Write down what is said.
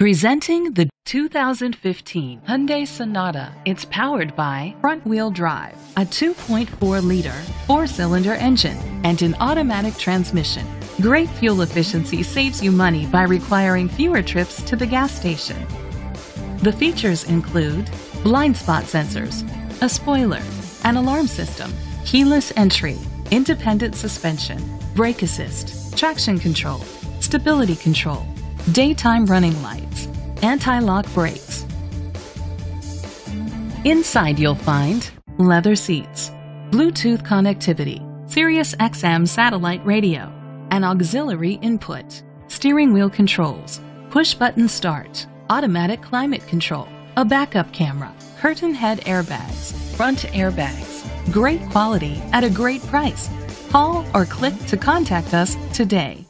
Presenting the 2015 Hyundai Sonata. It's powered by front-wheel drive, a 2.4-liter four-cylinder engine, and an automatic transmission. Great fuel efficiency saves you money by requiring fewer trips to the gas station. The features include blind spot sensors, a spoiler, an alarm system, keyless entry, independent suspension, brake assist, traction control, stability control, daytime running lights, anti-lock brakes. Inside you'll find leather seats, Bluetooth connectivity, Sirius XM satellite radio, an auxiliary input, steering wheel controls, push button start, automatic climate control, a backup camera, curtain head airbags, front airbags. Great quality at a great price. Call or click to contact us today.